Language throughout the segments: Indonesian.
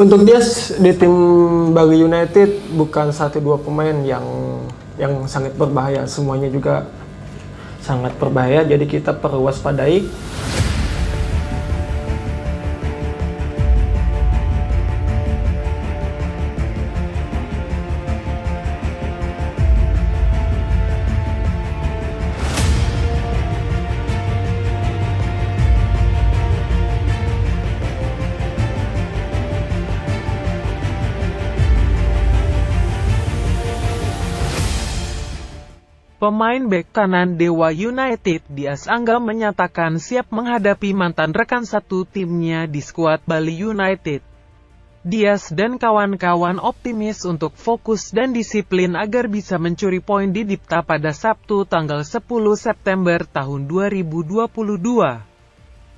Untuk dia di tim Bali United bukan satu dua pemain yang yang sangat berbahaya, semuanya juga sangat berbahaya. Jadi kita perlu waspadai. Pemain bek kanan Dewa United Dias Angga menyatakan siap menghadapi mantan rekan satu timnya di skuad Bali United. Dias dan kawan-kawan optimis untuk fokus dan disiplin agar bisa mencuri poin di Dipta pada Sabtu tanggal 10 September tahun 2022.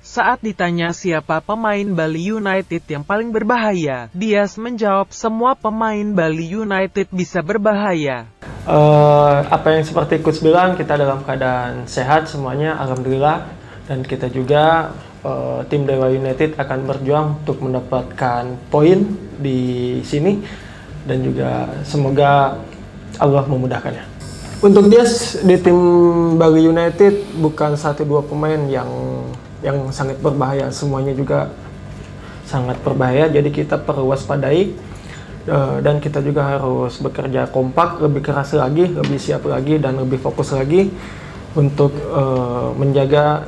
Saat ditanya siapa pemain Bali United yang paling berbahaya, Dias menjawab semua pemain Bali United bisa berbahaya. Uh, apa yang seperti coach bilang kita dalam keadaan sehat semuanya alhamdulillah. Dan kita juga uh, tim Dewa United akan berjuang untuk mendapatkan poin di sini. Dan juga semoga Allah memudahkannya. Untuk dia di tim Bali United bukan satu dua pemain yang yang sangat berbahaya. Semuanya juga sangat berbahaya. Jadi kita perlu waspadai Eh, dan kita juga harus bekerja kompak, lebih keras lagi, lebih siap lagi dan lebih fokus lagi untuk uh, menjaga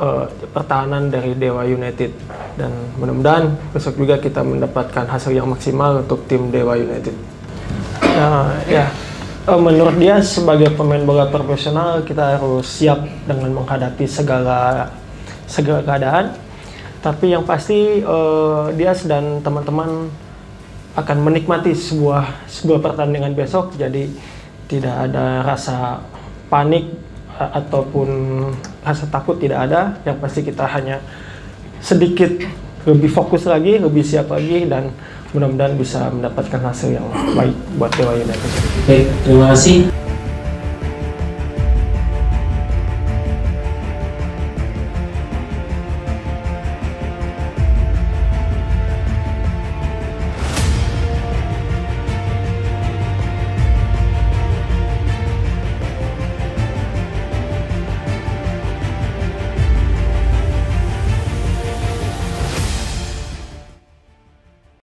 uh, pertahanan dari Dewa United dan mudah-mudahan besok juga kita mendapatkan hasil yang maksimal untuk tim Dewa United. Nah, ya uh, menurut dia sebagai pemain bola profesional kita harus siap dengan menghadapi segala segala keadaan. Tapi yang pasti uh, dia dan teman-teman akan menikmati sebuah sebuah pertandingan besok jadi tidak ada rasa panik ataupun rasa takut tidak ada yang pasti kita hanya sedikit lebih fokus lagi lebih siap lagi dan mudah-mudahan bisa mendapatkan hasil yang baik buat Dewa United. Baik, terima kasih.